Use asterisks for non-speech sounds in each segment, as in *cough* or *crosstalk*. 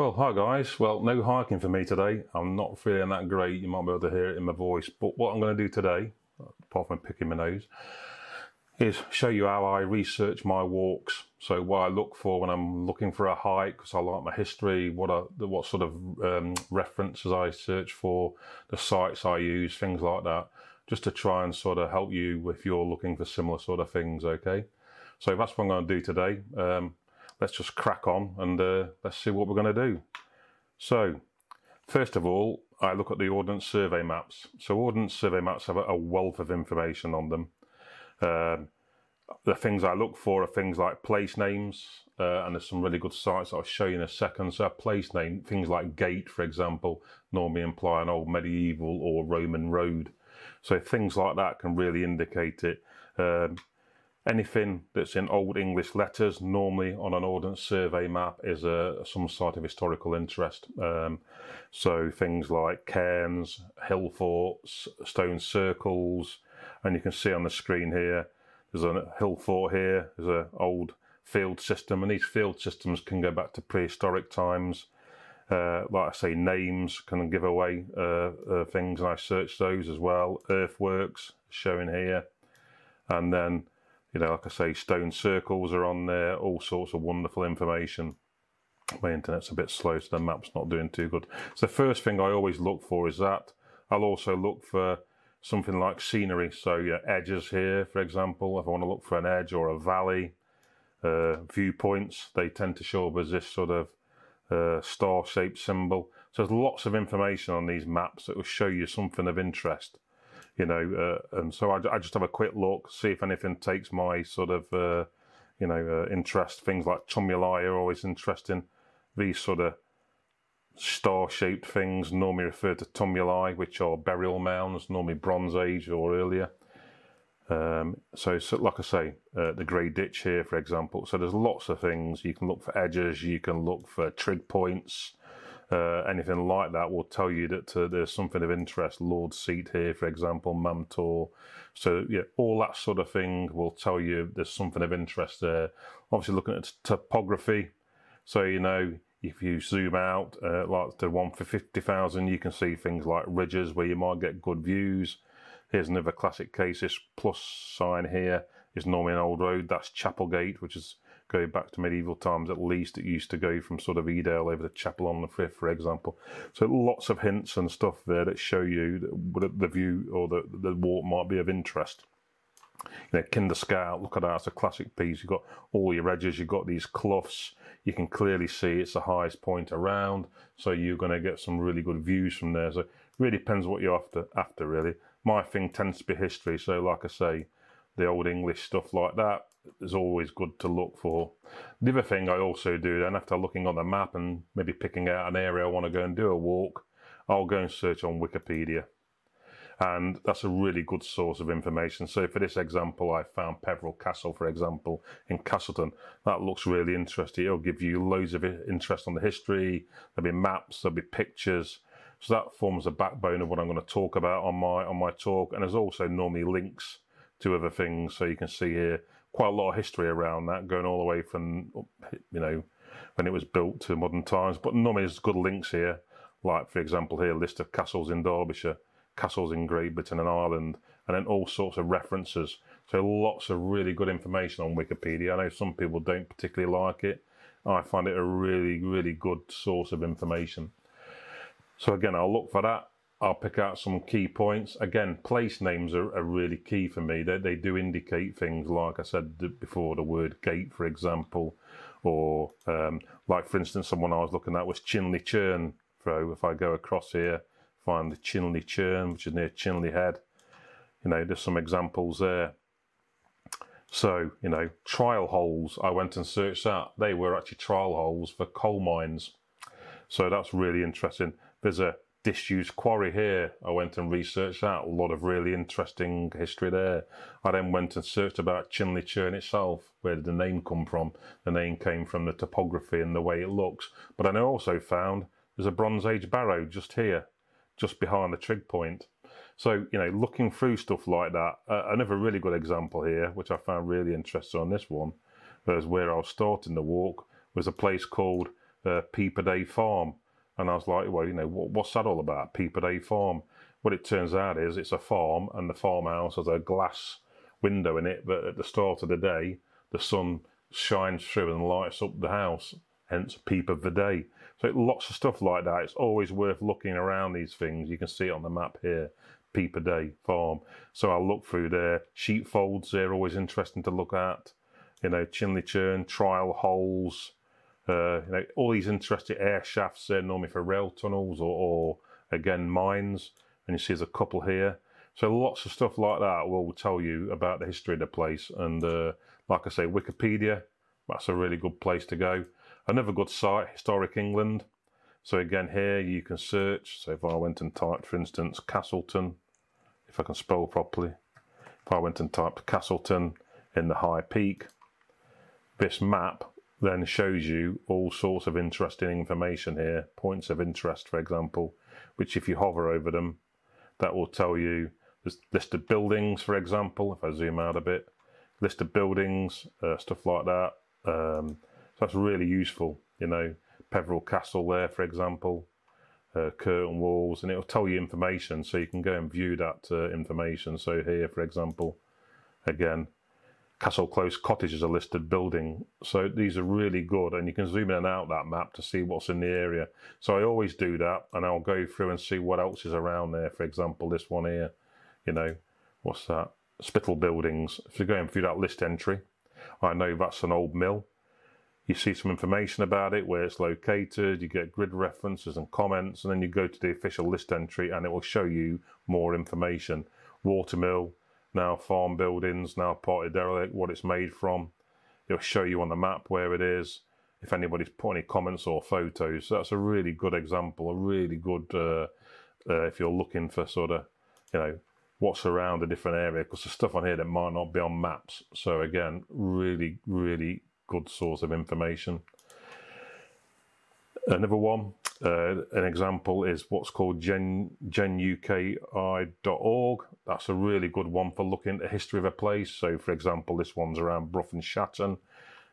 Well, hi guys. Well, no hiking for me today. I'm not feeling that great. You might be able to hear it in my voice. But what I'm going to do today, apart from picking my nose, is show you how I research my walks. So what I look for when I'm looking for a hike, because I like my history, what what sort of um, references I search for, the sites I use, things like that, just to try and sort of help you if you're looking for similar sort of things. Okay. So that's what I'm going to do today. Um, let's just crack on and uh, let's see what we're going to do. So, first of all, I look at the Ordnance Survey maps. So, Ordnance Survey maps have a wealth of information on them. Um, the things I look for are things like place names, uh, and there's some really good sites I'll show you in a second. So, a place name, things like gate, for example, normally imply an old medieval or Roman road. So, things like that can really indicate it. Um, Anything that's in Old English letters, normally on an Ordnance Survey map, is a, some sort of historical interest. Um, so things like cairns, hill forts, stone circles, and you can see on the screen here, there's a hill fort here, there's an old field system, and these field systems can go back to prehistoric times. Uh, like I say, names can give away uh, uh, things, and I searched those as well. Earthworks showing here, and then you know, like I say, stone circles are on there, all sorts of wonderful information. My internet's a bit slow, so the map's not doing too good. So the first thing I always look for is that. I'll also look for something like scenery. So yeah, edges here, for example, if I want to look for an edge or a valley, uh, viewpoints, they tend to show up as this sort of uh, star-shaped symbol. So there's lots of information on these maps that will show you something of interest you know, uh, and so I, I, just have a quick look, see if anything takes my sort of, uh, you know, uh, interest. Things like tumuli are always interesting. These sort of star-shaped things normally refer to tumuli, which are burial mounds, normally Bronze Age or earlier. Um, so, so, like I say, uh, the grey ditch here, for example. So there's lots of things. You can look for edges, you can look for trig points, uh, anything like that will tell you that uh, there's something of interest. Lord Seat here, for example, Mam Tor. So yeah, all that sort of thing will tell you there's something of interest there. Obviously, looking at topography. So you know, if you zoom out uh, like to one for fifty thousand, you can see things like ridges where you might get good views. Here's another classic case. This plus sign here is normally an old road. That's Chapelgate, which is go back to medieval times at least. It used to go from sort of Edale over to Chapel-en-le-Frith, for example. So lots of hints and stuff there that show you that the view or the, the walk might be of interest. You know, Kinder Scout, look at that, it's a classic piece. You've got all your edges, you've got these cloughs. You can clearly see it's the highest point around, so you're going to get some really good views from there. So it really depends what you're after, after really. My thing tends to be history, so like I say, the old English stuff like that is always good to look for. The other thing I also do then, after looking on the map and maybe picking out an area I want to go and do a walk, I'll go and search on Wikipedia. And that's a really good source of information. So for this example, I found Peveril Castle, for example, in Castleton. That looks really interesting. It'll give you loads of interest on the history. There'll be maps, there'll be pictures. So that forms the backbone of what I'm going to talk about on my on my talk. And there's also normally links to other things. So you can see here quite a lot of history around that, going all the way from you know when it was built to modern times. But normally there's good links here, like for example here, list of castles in Derbyshire, castles in Great Britain and Ireland, and then all sorts of references. So lots of really good information on Wikipedia. I know some people don't particularly like it. I find it a really, really good source of information. So again, I'll look for that I'll pick out some key points. Again, place names are, are, really key for me. They, they do indicate things like I said before, the word gate, for example, or um, like, for instance, someone I was looking at was Chinley Churn. So if I go across here, find the Chinley Churn, which is near Chinley Head, you know, there's some examples there. So, you know, trial holes, I went and searched that. They were actually trial holes for coal mines. So that's really interesting. There's a disused quarry here. I went and researched that. A lot of really interesting history there. I then went and searched about Chinley Churn itself. Where did the name come from? The name came from the topography and the way it looks. But I also found there's a Bronze Age barrow just here, just behind the trig point. So, you know, looking through stuff like that, uh, another really good example here, which I found really interesting on this one, was where I was starting the walk, was a place called uh, Peeper Farm. And I was like, well, you know, what, what's that all about, Peeper Farm? What it turns out is it's a farm, and the farmhouse has a glass window in it, but at the start of the day, the sun shines through and lights up the house, hence peep of the day. So lots of stuff like that. It's always worth looking around these things. You can see it on the map here, peep day farm. So I'll look through there. Sheepfolds, they're always interesting to look at. You know, Chinley churn, trial holes, uh, you know, all these interesting air shafts there normally for rail tunnels or, or again mines. And you see there's a couple here. So lots of stuff like that will tell you about the history of the place. And uh, like I say, Wikipedia, that's a really good place to go. Another good site, Historic England. So again, here you can search. So if I went and typed, for instance, Castleton, if I can spell properly, if I went and typed Castleton in the High Peak, this map then shows you all sorts of interesting information here, points of interest, for example, which if you hover over them, that will tell you the list of buildings, for example, if I zoom out a bit, list of buildings, uh, stuff like that. Um, that's really useful, you know, Peveril Castle there, for example, uh, curtain walls, and it'll tell you information so you can go and view that uh, information. So here, for example, again, Castle Close Cottage is a listed building. So these are really good, and you can zoom in and out that map to see what's in the area. So I always do that, and I'll go through and see what else is around there. For example, this one here, you know, what's that? Spittle Buildings. If you're going through that list entry, I know that's an old mill you see some information about it, where it's located, you get grid references and comments, and then you go to the official list entry and it will show you more information. Watermill, now farm buildings, now part of derelict, what it's made from. It'll show you on the map where it is, if anybody's put any comments or photos. So that's a really good example, a really good, uh, uh, if you're looking for sort of, you know, what's around a different area, because there's stuff on here that might not be on maps. So again, really, really good source of information. Another one, uh, an example is what's called gen, genuki.org. That's a really good one for looking at the history of a place. So, for example, this one's around Brough and Shatton.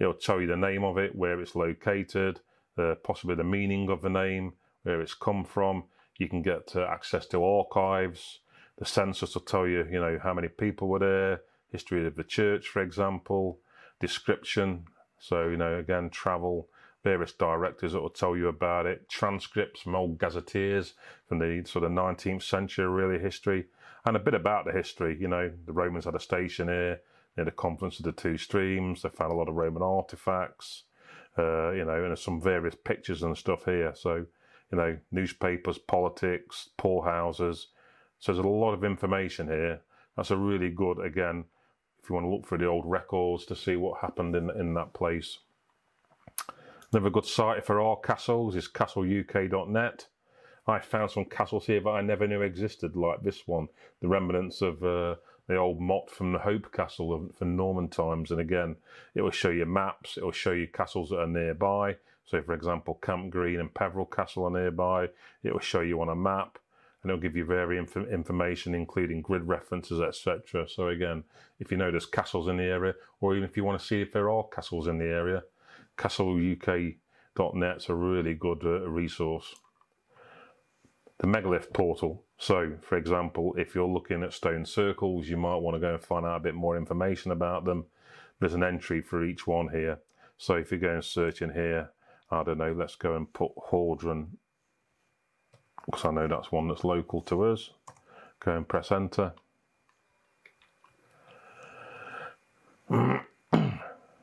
It'll tell you the name of it, where it's located, uh, possibly the meaning of the name, where it's come from. You can get uh, access to archives. The census will tell you, you know, how many people were there, history of the church, for example, description, so, you know, again, travel, various directors that will tell you about it, transcripts from old gazetteers from the sort of 19th century, really history, and a bit about the history. You know, the Romans had a station here near the confluence of the two streams. They found a lot of Roman artifacts, uh, you know, and there's some various pictures and stuff here. So, you know, newspapers, politics, poorhouses. So there's a lot of information here. That's a really good, again, if you want to look for the old records to see what happened in, in that place. Another good site for all castles is castleuk.net. I found some castles here that I never knew existed, like this one, the remnants of uh, the old motte from the Hope Castle from Norman times. And again, it will show you maps, it will show you castles that are nearby. So, for example, Camp Green and Peveril Castle are nearby. It will show you on a map and it'll give you very inf- information, including grid references, etc. So again, if you know there's castles in the area, or even if you want to see if there are castles in the area, castleuk.net's a really good uh, resource. The megalith portal. So, for example, if you're looking at stone circles, you might want to go and find out a bit more information about them. There's an entry for each one here. So if you go and search in here, I don't know, let's go and put Hordron because I know that's one that's local to us. Go and press enter. *clears throat*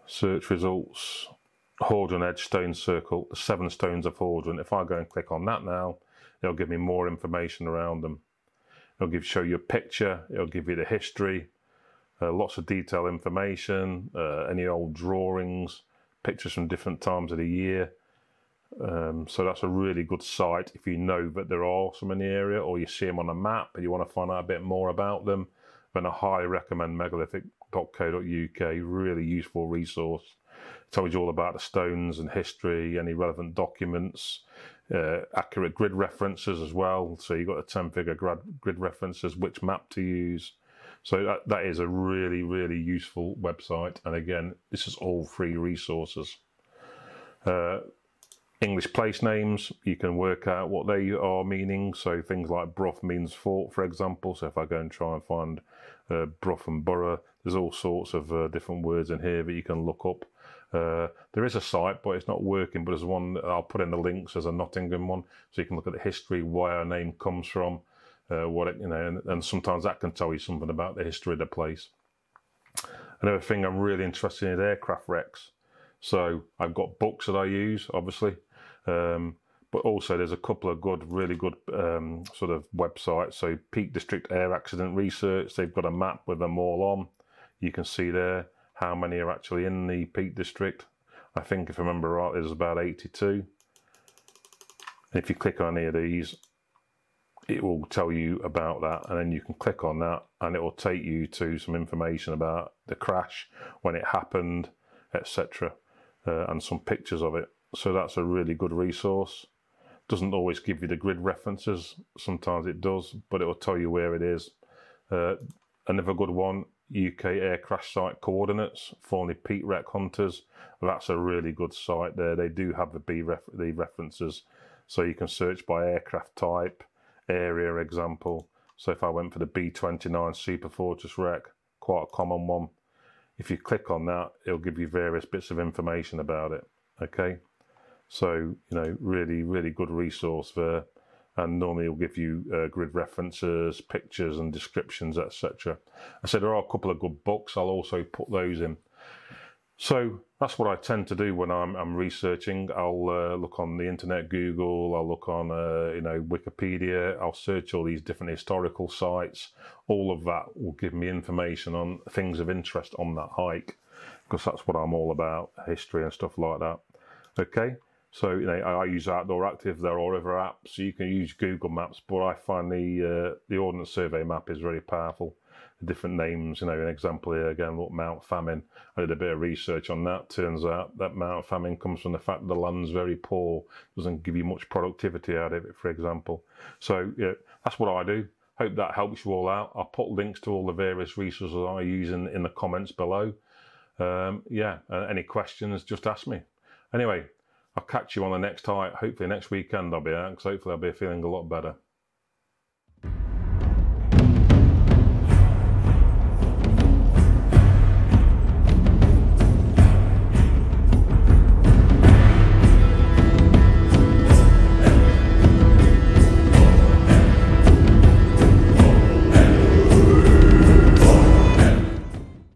Search results, Hordron Edge Stone Circle, the seven stones of Hordron. If I go and click on that now, it'll give me more information around them. It'll give show you a picture, it'll give you the history, uh, lots of detailed information, uh, any old drawings, pictures from different times of the year. Um, so that's a really good site if you know that there are some in the area or you see them on a map and you want to find out a bit more about them. Then I highly recommend megalithic.co.uk, really useful resource. It tells you all about the stones and history, any relevant documents, uh, accurate grid references as well. So you've got a 10 figure grid references, which map to use. So that, that is a really, really useful website. And again, this is all free resources. Uh, English place names, you can work out what they are meaning. So things like broth means fort, for example. So if I go and try and find uh, Brough and Borough, there's all sorts of uh, different words in here that you can look up. Uh, there is a site, but it's not working. But there's one I'll put in the links as a Nottingham one, so you can look at the history, where our name comes from, uh, what it, you know, and, and, sometimes that can tell you something about the history of the place. Another thing I'm really interested in is aircraft wrecks. So I've got books that I use, obviously, um, but also there's a couple of good, really good um, sort of websites. So Peak District Air Accident Research, they've got a map with them all on. You can see there how many are actually in the Peak District. I think if I remember right, there's about 82. And if you click on any of these, it will tell you about that and then you can click on that and it will take you to some information about the crash when it happened etc uh, and some pictures of it so that's a really good resource doesn't always give you the grid references sometimes it does but it will tell you where it is uh, another good one UK air crash site coordinates formerly Peak Wreck Hunters that's a really good site there they do have the B ref the references so you can search by aircraft type area example. So if I went for the B29 Super Fortress wreck, quite a common one. If you click on that, it'll give you various bits of information about it. Okay, so you know, really, really good resource there. And normally it'll give you uh, grid references, pictures, and descriptions, etc. I said there are a couple of good books. I'll also put those in. So that's what I tend to do when I'm, I'm researching. I'll uh, look on the internet, Google. I'll look on uh, you know Wikipedia. I'll search all these different historical sites. All of that will give me information on things of interest on that hike, because that's what I'm all about, history and stuff like that. Okay. So you know, I, use Outdoor Active. There are other apps. So you can use Google Maps, but I find the uh, the Ordnance Survey map is very powerful different names. You know, an example here again, look, Mount Famine. I did a bit of research on that. Turns out that Mount Famine comes from the fact that the land's very poor, doesn't give you much productivity out of it, for example. So yeah, that's what I do. Hope that helps you all out. I'll put links to all the various resources I use in, in the comments below. Um, yeah, uh, any questions, just ask me. Anyway, I'll catch you on the next hike. Hopefully next weekend I'll be out because hopefully I'll be feeling a lot better.